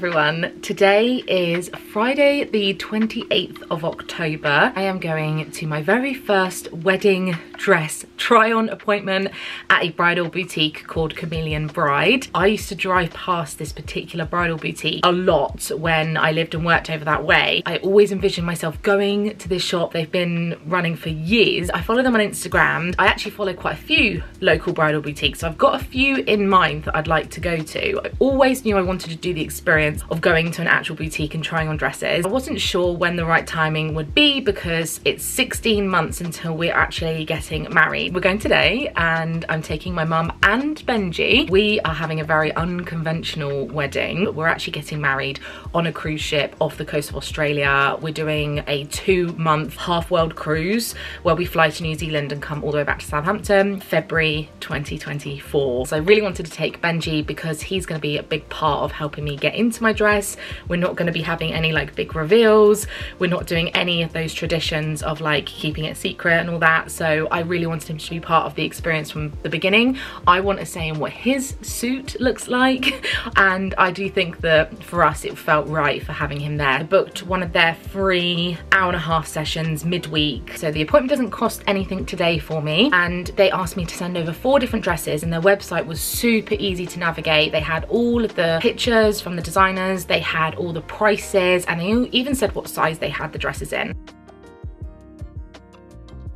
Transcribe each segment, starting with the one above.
everyone. Today is Friday the 28th of October. I am going to my very first wedding dress try on appointment at a bridal boutique called Chameleon Bride. I used to drive past this particular bridal boutique a lot when I lived and worked over that way. I always envisioned myself going to this shop. They've been running for years. I follow them on Instagram. I actually follow quite a few local bridal boutiques. So I've got a few in mind that I'd like to go to. I always knew I wanted to do the experience of going to an actual boutique and trying on dresses. I wasn't sure when the right timing would be because it's 16 months until we're actually getting married. We're going today and I'm taking my mum and Benji. We are having a very unconventional wedding. We're actually getting married on a cruise ship off the coast of Australia. We're doing a two month half world cruise where we fly to New Zealand and come all the way back to Southampton, February 2024. So I really wanted to take Benji because he's gonna be a big part of helping me get into my dress. We're not gonna be having any like big reveals. We're not doing any of those traditions of like keeping it secret and all that. So I really wanted him to be part of the experience from the beginning. I want to say in what his suit looks like. And I do think that for us, it felt right for having him there. I booked one of their free hour and a half sessions midweek. So the appointment doesn't cost anything today for me. And they asked me to send over four different dresses and their website was super easy to navigate. They had all of the pictures from the designers. They had all the prices and they even said what size they had the dresses in.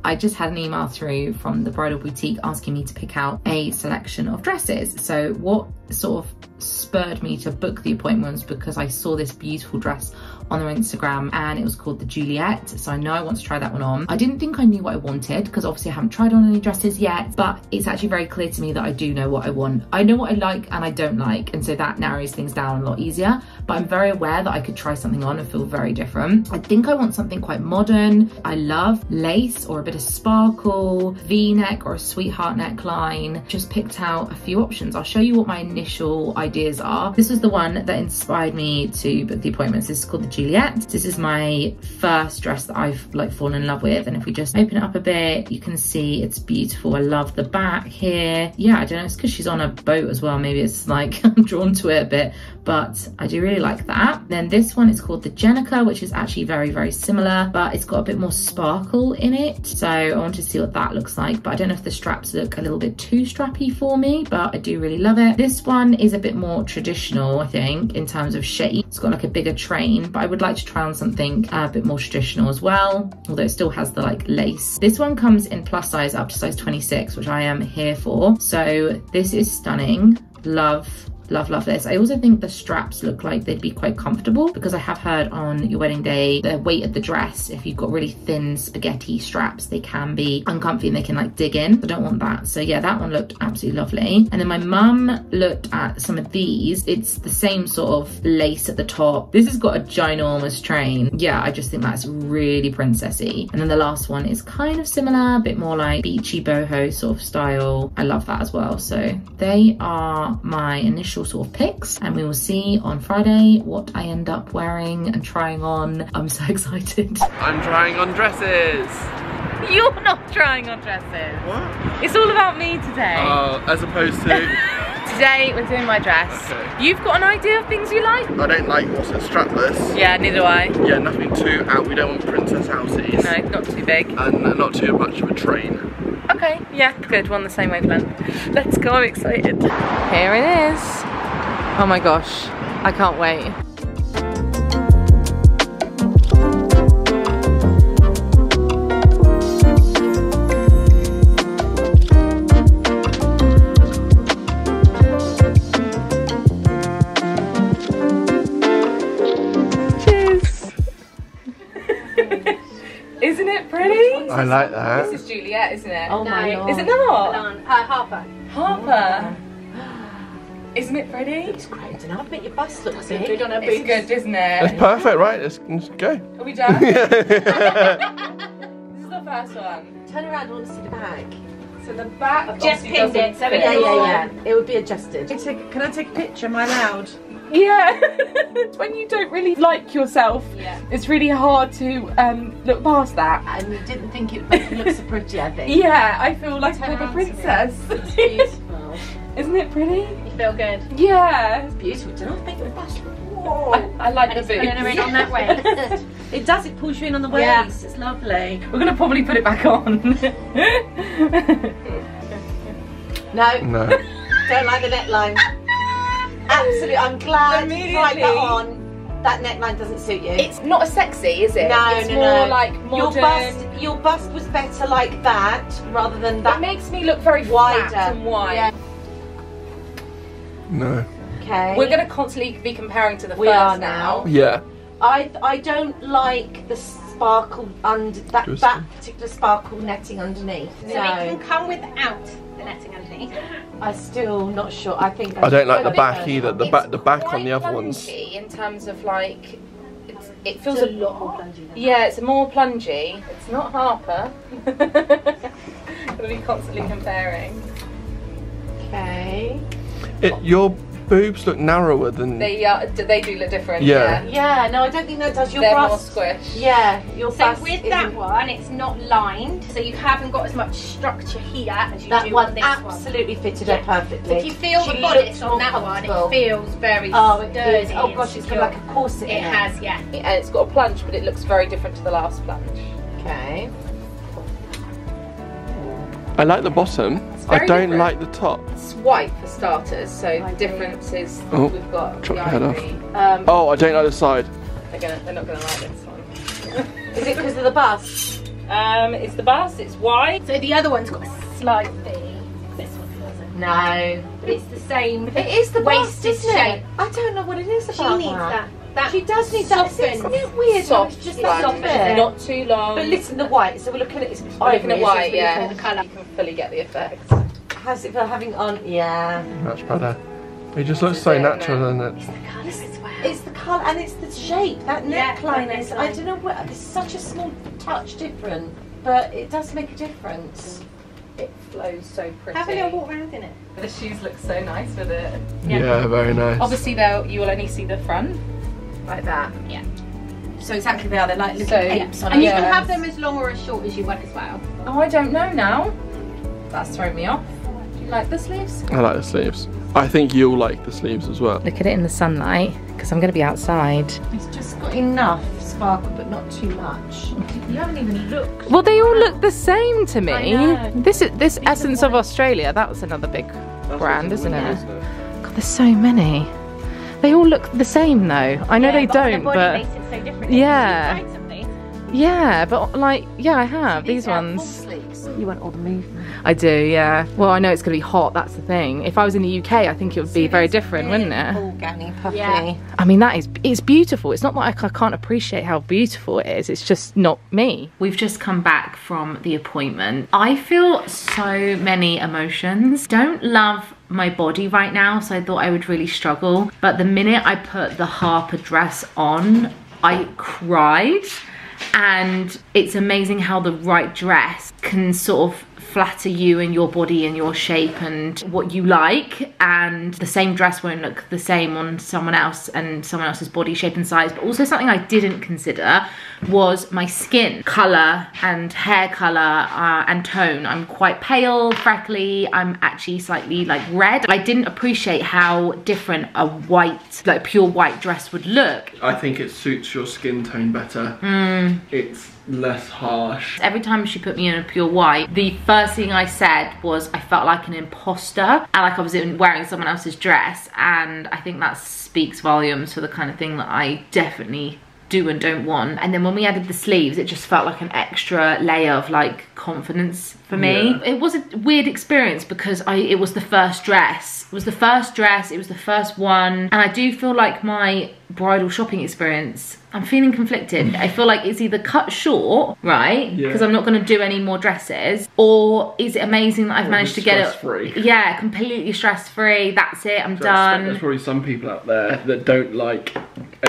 I just had an email through from the bridal boutique asking me to pick out a selection of dresses. So what sort of spurred me to book the appointments because I saw this beautiful dress on their Instagram and it was called the Juliette. So I know I want to try that one on. I didn't think I knew what I wanted because obviously I haven't tried on any dresses yet, but it's actually very clear to me that I do know what I want. I know what I like and I don't like. And so that narrows things down a lot easier, but I'm very aware that I could try something on and feel very different. I think I want something quite modern. I love lace or a bit of sparkle, V-neck or a sweetheart neckline. Just picked out a few options. I'll show you what my initial ideas are. This was the one that inspired me to book the appointments. This is called the Juliette. This is my first dress that I've like fallen in love with. And if we just open it up a bit, you can see it's beautiful. I love the back here. Yeah, I don't know, it's because she's on a boat as well. Maybe it's like I'm drawn to it a bit, but I do really like that. Then this one is called the Jenica, which is actually very, very similar, but it's got a bit more sparkle in it. So I want to see what that looks like, but I don't know if the straps look a little bit too strappy for me, but I do really love it. This one is a bit more traditional, I think, in terms of shape. It's got like a bigger train, but I would like to try on something a bit more traditional as well, although it still has the like lace. This one comes in plus size up to size 26, which I am here for. So this is stunning. Love love love this. I also think the straps look like they'd be quite comfortable because i have heard on your wedding day the weight of the dress if you've got really thin spaghetti straps they can be uncomfy and they can like dig in. I don't want that. So yeah that one looked absolutely lovely. And then my mum looked at some of these. It's the same sort of lace at the top. This has got a ginormous train. Yeah i just think that's really princessy. And then the last one is kind of similar a bit more like beachy boho sort of style. I love that as well. So they are my initial initial sort of picks and we will see on Friday what I end up wearing and trying on. I'm so excited. I'm trying on dresses. You're not trying on dresses. What? It's all about me today. Oh, uh, as opposed to... Today we're doing my dress. Okay. You've got an idea of things you like? I don't like what's it, strapless. Yeah, neither do I. Yeah, nothing too out. We don't want princess houses. No, not too big. And not too much of a train. Okay, yeah, good. We're on the same wavelength. Let's go, I'm excited. Here it is. Oh my gosh, I can't wait. Cheers. Isn't it pretty? I like that. This is Juliette, isn't it? Oh my No. lord. Is it not? Milan. Uh, Harper. Harper. Isn't it pretty? It's great. And I bet your bust looks Good big. on her It's boobs. good, isn't That's it? perfect, right? Let's, let's go. Are we done? this is the first one. Turn around, I want to see the back. So the back I've just obviously pinned it, so. Yeah, yeah, yeah. It would be adjusted. Can I take- Can I take a picture? Am I allowed? Yeah. when you don't really like yourself, Yeah. it's really hard to um, look past that. And you didn't think it would make you look so pretty, I think. Yeah, I feel like I'm a around to princess. Beautiful. Isn't it pretty? You feel good? Yeah. It's beautiful. Did I make your bust I, I like the It's pulling her in on that boobs. way. It does, it pulls you in on the waist. Yeah. It's lovely. We're gonna probably put it back on. No, No. don't like the neckline. Absolutely, I'm glad you tried that Immediately. on. That neckline doesn't suit you. it's not as sexy, is it? no, it's no, more no. like Your bust, your bust was better like that rather than It that. makes me look very Wider. flat and wide. Yeah. No. Okay. We're gonna constantly be comparing to the We first are now. now. Yeah. I I don't like the sparkle under that that particular sparkle netting underneath. So it can come without the netting underneath. I'm still not sure. I think I don't like the back put it either. The back, the back on the other ones. In terms of like, it's, it feels It's a a lot more plungy Yeah, it's more plungy. It's not Harper. Gonna be constantly comparing. Okay. It, your boobs look narrower than. They are. d- they do look different. Yeah. Yeah. No, I don't think that does your They're more bust. squish. Yeah, your So bust with that isn't- one, it's not lined, so you haven't got as much structure here as you That do one on this one. absolutely fitted Yeah. her perfectly. If you feel She the bodice looks on that one, comfortable. it feels very Oh, it sturdy. is. Oh and gosh, it's got secure. like a corset It in has, yeah. And it's got a plunge, but it looks very different to the last plunge. Okay. I like the bottom. I don't different. like the top. It's white for starters, so I the agree. difference is Oh, we've got chop the your head off. Um, Oh, I don't like the side. they're, gonna, they're not gonna like this one. Is it because of the bust? Um, it's the bust. It's white. So the other one's got a slightly, this one doesn't. No. But it's the same. It is the Waist bust, is isn't it? shape. I don't know what it is She about needs that. That She does need that. softens. Isn't it weird? Soft, it's just that little bit. not too long. But listen, the white. So we're looking at it's We're looking at isn't white, yeah. We're colour. You can fully get the effect. How's it feel having on? Yeah. Much better. It just looks so Yeah, natural, no. doesn't it? It's The colour as well. It's the colour and it's the shape. That Yeah, neckline that is. I don't know what. It's such a small touch different, but it does make a difference. It flows so pretty. Have a little walk around in it. The shoes look so nice with it. Yeah. Yeah, very nice. Obviously, though, you will only see the front like that. Yeah. So exactly they are. They're like little So- apes on And you can have them as long or as short as you want as well. Oh, I don't know now. That's thrown me off. Do you like the sleeves? I like the sleeves. I think you'll like the sleeves as well. Look at it in the sunlight because I'm going to be outside. It's just got enough sparkle, but not too much. You haven't even looked. Well, they all look the same to me. I know. This is this Essence of Australia. That was another big brand, isn't it? God, there's so many. They all look the same though. I know they but don't, body but so Yeah. you yeah, but like yeah, I have these ones. You want all the movement. I do, yeah. Well, I know it's going to be hot. That's the thing. If I was in the UK, I think it would be very different, wouldn't it? Full puffy. Yeah. I mean, that is it's beautiful. It's not like I can't appreciate how beautiful it is. It's just not me. We've just come back from the appointment. I feel so many emotions. Don't love my body right now, so I thought I would really struggle. But the minute I put the Harper dress on, I cried. And it's amazing how the right dress can sort of flatter you and your body and your shape and what you like and the same dress won't look the same on someone else and someone else's body shape and size but also something I didn't consider was my skin color and hair color uh, and tone I'm quite pale freckly I'm actually slightly like red I didn't appreciate how different a white like pure white dress would look I think it suits your skin tone better. It's less harsh. Every time she put me in a pure white, the first thing I said was I felt like an imposter and like I was in- wearing someone else's dress. And I think that speaks volumes for the kind of thing that I definitely do and don't want. And then when we added the sleeves, it just felt like an extra layer of like confidence for me. Yeah. It was a weird experience because I it was the first dress. It was the first dress, it was the first one. And I do feel like my bridal shopping experience I'm feeling conflicted. I feel like it's either cut short, right? Yeah. Because I'm not going to do any more dresses, or is it amazing that I've Or managed to get it? stress-free. Yeah, completely stress free. That's it. I'm There's, done. there's probably some people out there that don't like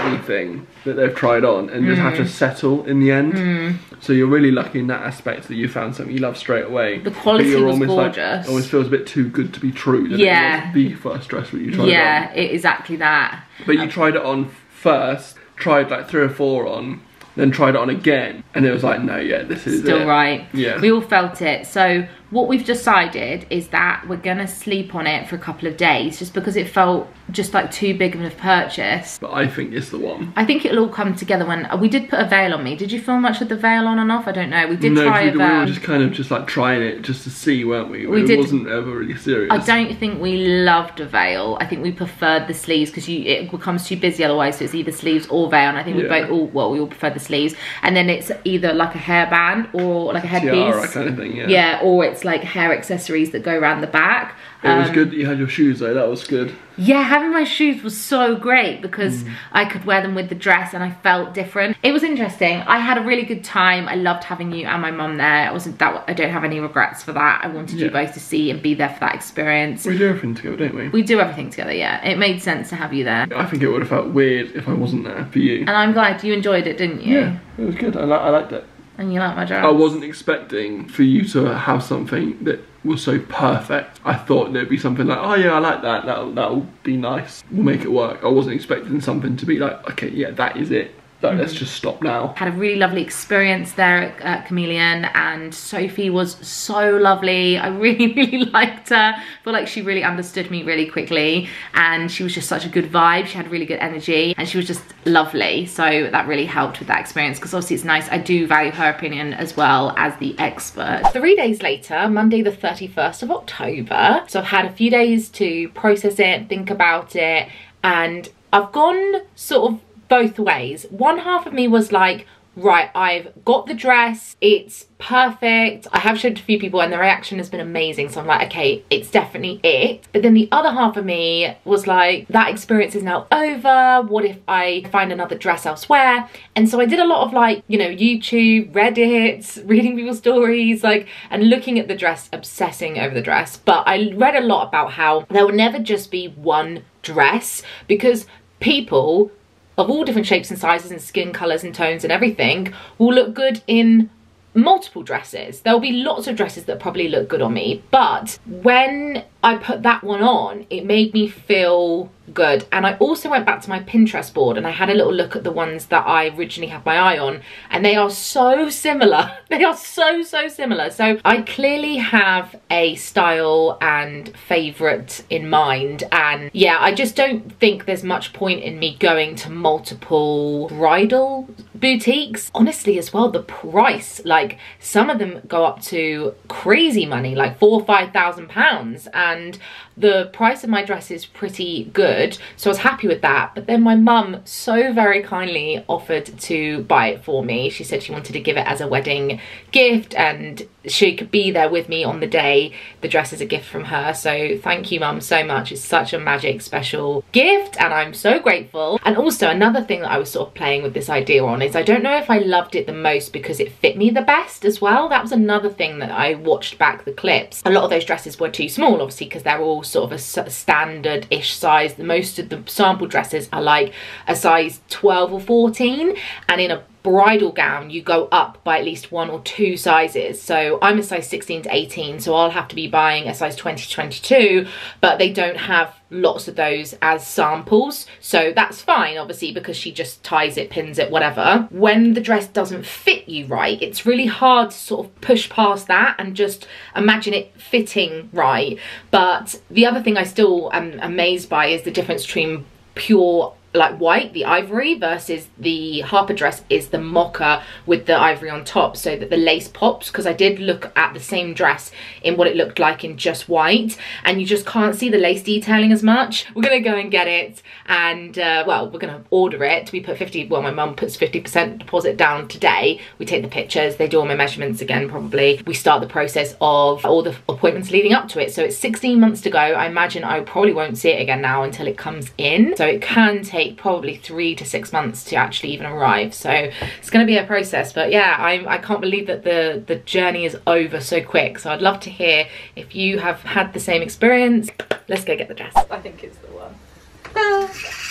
anything that they've tried on and just Mm. have to settle in the end. So you're really lucky in that aspect that you found something you love straight away. The quality was almost like- gorgeous. it almost feels a bit too good to be true. Yeah. It? It was the first dress that you tried yeah, on. it, exactly that. But you tried it on first, tried like three or four on, then tried it on again, and it was like, no, yeah, this is Still it. right. Yeah. We all felt it. So what we've decided is that we're gonna sleep on it for a couple of days just because it felt just like too big of a purchase. But I think it's the one. I think it'll all come together when we did put a veil on me. Did you feel much with the veil on and off? I don't know. We did no, try we, a we were just kind of just like trying it just to see, weren't we? We it did- wasn't ever really serious. I don't think we loved a veil. I think we preferred the sleeves because you it becomes too busy otherwise. So it's either sleeves or veil. And I think we Yeah. both all well we all prefer the sleeves. And then it's either like a hairband or like a headpiece. Tiara kind of thing, yeah. Yeah, or it's like hair accessories that go around the back. It was Um, good that you had your shoes though. That was good. Yeah, having my shoes was so great because Mm. I could wear them with the dress and I felt different. It was interesting. I had a really good time. I loved having you and my mum there. I wasn't that I don't have any regrets for that. I wanted you both to see and be there for that experience. We do everything together, don't we? We do everything together, yeah. It made sense to have you there. I think it would have felt weird if I wasn't there for you. And I'm glad you enjoyed it, didn't you? Yeah, it was good. I, li- I liked it. And you like my dress. I wasn't expecting for you to have something that was so perfect. I thought there'd be something like, oh yeah, I like that. That'll that'll be nice. We'll make it work. I wasn't expecting something to be like, okay, yeah, that is it. Like, mm-hmm. let's just stop now. had a really lovely experience there at, at Chameleon and Sophie was so lovely. I really, really liked her. I feel like she really understood me really quickly and she was just such a good vibe. She had really good energy and she was just lovely. So that really helped with that experience because obviously it's nice. I do value her opinion as well as the expert. Three days later, Monday the 31st of October. So I've had a few days to process it, think about it and I've gone sort of both ways. One half of me was like, right, I've got the dress, it's perfect. I have showed it to a few people and the reaction has been amazing. So I'm like, okay, it's definitely it. But then the other half of me was like, that experience is now over. What if I find another dress elsewhere? And so I did a lot of like, you know, YouTube, Reddit, reading people's stories, like, and looking at the dress, obsessing over the dress. But I read a lot about how there will never just be one dress because people of all different shapes and sizes and skin colours and tones and everything will look good in multiple dresses. There'll be lots of dresses that probably look good on me, but when I put that one on, it made me feel good. And I also went back to my Pinterest board and I had a little look at the ones that I originally had my eye on, and they are so similar. They are so, so similar. So I clearly have a style and favourite in mind. And yeah, I just don't think there's much point in me going to multiple bridal boutiques. Honestly, as well, the price, like some of them go up to crazy money, like four or five thousand pounds. And the price of my dress is pretty good. So I was happy with that. But then my mum so very kindly offered to buy it for me. She said she wanted to give it as a wedding gift and she could be there with me on the day. The dress is a gift from her. So thank you, mum, so much. It's such a magic, special gift and I'm so grateful. And also another thing that I was sort of playing with this idea on I don't know if I loved it the most because it fit me the best as well. That was another thing that I watched back the clips. A lot of those dresses were too small, obviously, because they're all sort of a standard-ish size. Most of the sample dresses are like a size 12 or 14 and in a bridal gown you go up by at least one or two sizes. So i'm a size 16 to 18 so i'll have to be buying a size 20 to 22 but they don't have lots of those as samples. So that's fine obviously because she just ties it pins it whatever. When the dress doesn't fit you right it's really hard to sort of push past that and just imagine it fitting right. But the other thing i still am amazed by is the difference between pure like white, the ivory, versus the Harper dress is the mocha with the ivory on top so that the lace pops because I did look at the same dress in what it looked like in just white and you just can't see the lace detailing as much. We're gonna go and get it and uh, well, we're gonna order it. We put 50, well my mum puts 50% deposit down today. We take the pictures, they do all my measurements again probably. We start the process of all the appointments leading up to it. So it's 16 months to go. I imagine I probably won't see it again now until it comes in. So it can take probably three to six months to actually even arrive. So it's going to be a process. But yeah, I, I can't believe that the, the journey is over so quick. So I'd love to hear if you have had the same experience. Let's go get the dress. I think it's the one.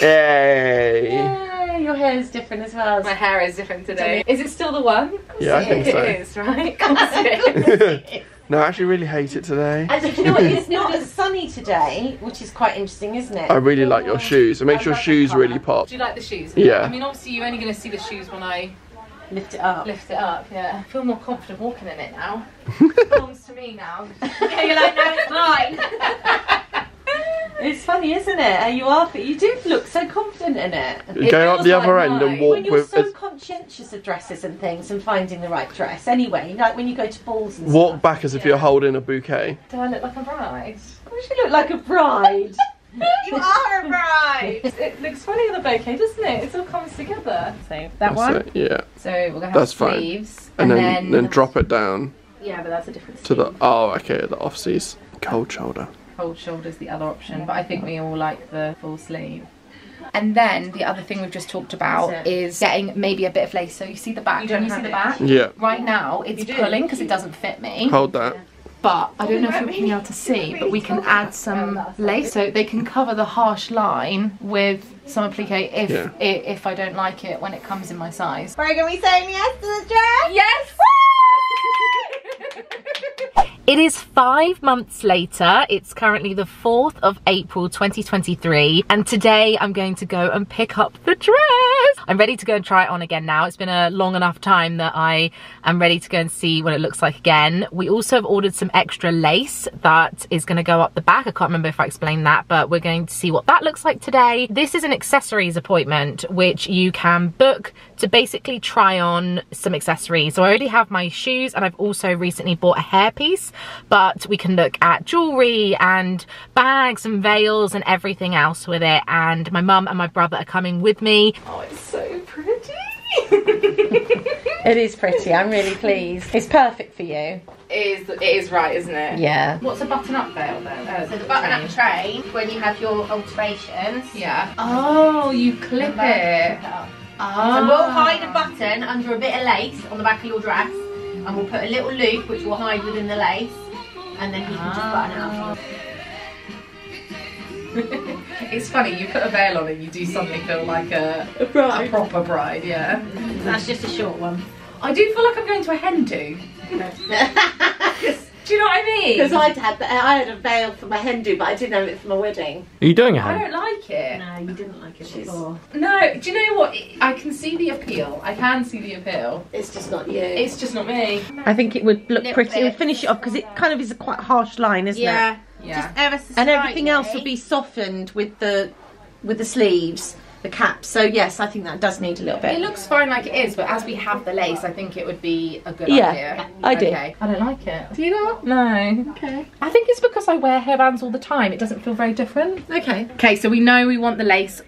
Yay! Yeah, your hair is different as well. My hair is different today. Is it still the one? Yeah, I think so. It is, right? Of course it is. No, I actually really hate it today. And you know what? It's not as sunny today, which is quite interesting, isn't it? I really like your shoes. It makes I your shoes colour. really pop. Do you like the shoes? Yeah. I mean, obviously you're only going to see the shoes when I Lift it up. lift it up, yeah. I feel more confident walking in it now. it belongs to me now. Yeah, you're like, no, it's mine. It's funny, isn't it? How you are, you do look so confident in it. You go up feels the other like end and mine. walk When you're with. so conscientious of dresses and things and finding the right dress, anyway, like when you go to balls and walk stuff. back as if you're holding a bouquet. Do I look like a bride? Oh, you look like a bride. You are a bride. It looks funny on the bouquet, doesn't it? It all comes together. So that That's one. it, yeah. So we're gonna have That's fine. sleeves. And, then, then drop it down Yeah, but that's a different to the. Oh, okay, the offsies. Cold shoulder. Cold shoulders the other option, but I think we all like the full sleeve. And then the other thing we've just talked about is getting maybe a bit of lace. So you see the back. You don't Can you see have the back? Yeah. Right now it's pulling because it doesn't fit me. Hold that. But I don't know if you'll be able to see, but we can add some oh, lace so they can cover the harsh line with some applique if Yeah. i- if I don't like it when it comes in my size. We're gonna be saying yes to the dress. Yes! It is five months later. It's currently the 4th of April 2023. And today I'm going to go and pick up the dress. I'm ready to go and try it on again now. It's been a long enough time that I am ready to go and see what it looks like again. We also have ordered some extra lace that is going to go up the back. I can't remember if I explained that, but we're going to see what that looks like today. This is an accessories appointment, which you can book to basically try on some accessories. So I already have my shoes and I've also recently bought a hairpiece, but we can look at jewelry and bags and veils and everything else with it. And my mum and my brother are coming with me. Oh, it's so pretty. It is pretty. I'm really pleased. It's perfect for you. It is, it is right, isn't it? Yeah. What's a button-up veil then? So oh, the button up train, when you have your alterations. Yeah. Oh, you clip it. Oh. So we'll hide a ah. button under a bit of lace on the back of your dress, and we'll put a little loop which will hide within the lace, and then you can just button it up. It's funny, you put a veil on and you do suddenly feel like a, A a proper bride, yeah. That's just a short one. I do feel like I'm going to a hen do. Do you know what I mean? Because I'd had the, I had a veil for my hen do, but I didn't have it for my wedding. Are you doing it? I don't like it. No, you didn't like it She's- before. No, do you know what? I can see the appeal. I can see the appeal. It's just not you. It's just not me. I think it would look Little pretty. It would finish it off because it kind of is a quite harsh line, isn't it? Yeah. Yeah. Just ever so and everything else slightly. will be softened with the with the sleeves, the caps. So yes, I think that does need a little bit. It looks fine like it is, but as we have the lace, I think it would be a good Yeah, idea. I do. Okay. I don't like it. Do you not? No. Okay. I think it's because I wear hairbands all the time. It doesn't feel very different. Okay. Okay, so we know we want the lace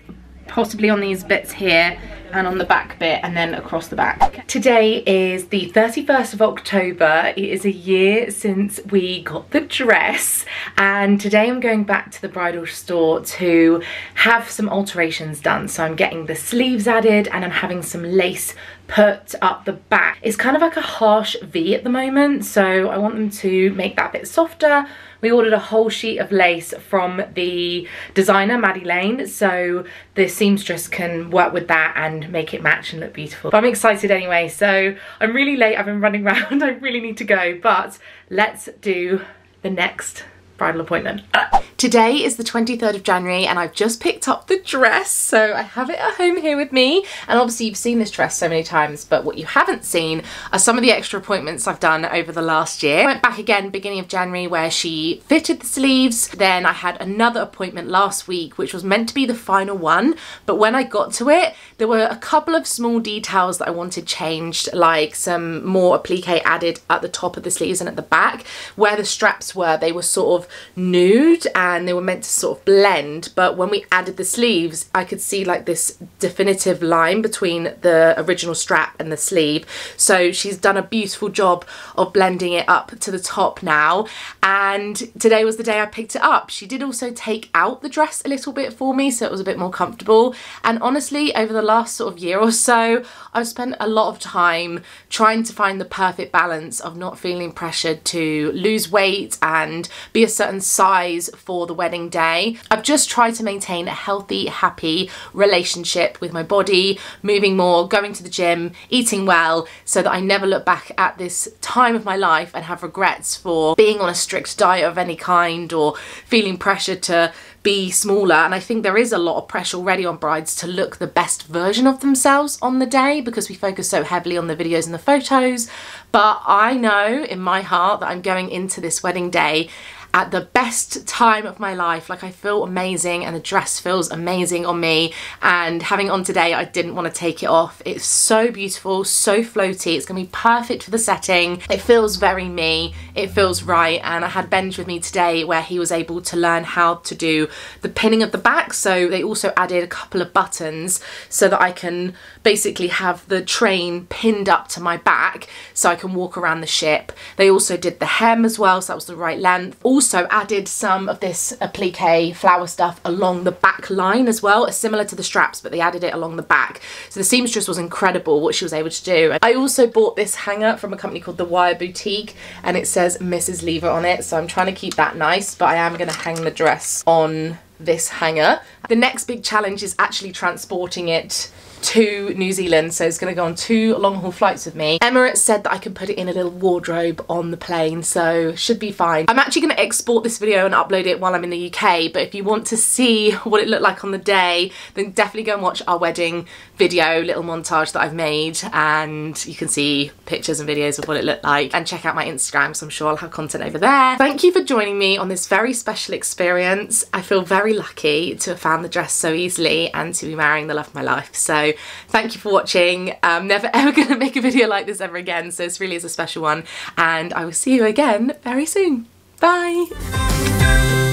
possibly on these bits here and on the back bit and then across the back. Today is the 31st of October. It is a year since we got the dress and today I'm going back to the bridal store to have some alterations done. So I'm getting the sleeves added and I'm having some lace put up the back. It's kind of like a harsh V at the moment so I want them to make that bit softer we ordered a whole sheet of lace from the designer, Madi Lane, so the seamstress can work with that and make it match and look beautiful. But I'm excited anyway, so I'm really late, I've been running around, I really need to go, but let's do the next bridal appointment. Uh, today is the 23rd of January and I've just picked up the dress. So I have it at home here with me. And obviously you've seen this dress so many times, but what you haven't seen are some of the extra appointments I've done over the last year. I went back again beginning of January where she fitted the sleeves. Then I had another appointment last week, which was meant to be the final one. But when I got to it, there were a couple of small details that I wanted changed, like some more applique added at the top of the sleeves and at the back. Where the straps were, they were sort of nude and they were meant to sort of blend. But when we added the sleeves, I could see like this definitive line between the original strap and the sleeve. So she's done a beautiful job of blending it up to the top now. And today was the day I picked it up. She did also take out the dress a little bit for me, so it was a bit more comfortable. And honestly, over the last sort of year or so, I've spent a lot of time trying to find the perfect balance of not feeling pressured to lose weight and be a certain size for the wedding day. I've just tried to maintain a healthy, happy relationship with my body, moving more, going to the gym, eating well, so that I never look back at this time of my life and have regrets for being on a strict diet of any kind or feeling pressured to be smaller and I think there is a lot of pressure already on brides to look the best version of themselves on the day because we focus so heavily on the videos and the photos but I know in my heart that I'm going into this wedding day at the best time of my life. Like I feel amazing and the dress feels amazing on me and having on today I didn't want to take it off. It's so beautiful, so floaty. It's going to be perfect for the setting. It feels very me. It feels right and I had Benj with me today where he was able to learn how to do the pinning of the back so they also added a couple of buttons so that I can basically have the train pinned up to my back so I can walk around the ship. They also did the hem as well so that was the right length. Also also added some of this uh, applique flower stuff along the back line as well, uh, similar to the straps, but they added it along the back. So the seamstress was incredible what she was able to do. I also bought this hanger from a company called The Wire Boutique and it says Mrs. Lever on it. So I'm trying to keep that nice, but I am going to hang the dress on this hanger. The next big challenge is actually transporting it to New Zealand, so it's going to go on two long haul flights with me. Emirates said that I can put it in a little wardrobe on the plane, so should be fine. I'm actually going to export this video and upload it while I'm in the UK, but if you want to see what it looked like on the day, then definitely go and watch our wedding video, little montage that I've made, and you can see pictures and videos of what it looked like, and check out my Instagram, so I'm sure I'll have content over there. Thank you for joining me on this very special experience. I feel very lucky to have found the dress so easily and to be marrying the love of my life, so thank you for watching. I'm never ever going to make a video like this ever again, so this really is a special one. And I will see you again very soon. Bye.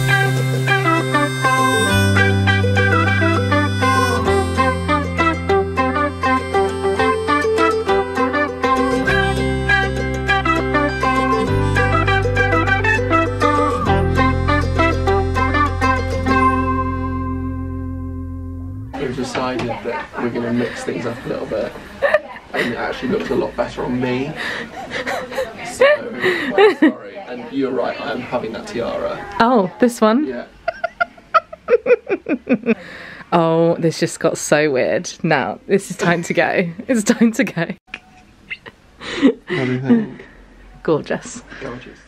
A lot better on me. So, I'm sorry. And you're right, I am having that tiara. Oh, this one? Yeah. Oh, this just got so weird. Now, this is time to go. It's time to go. What do you think? Gorgeous. Gorgeous.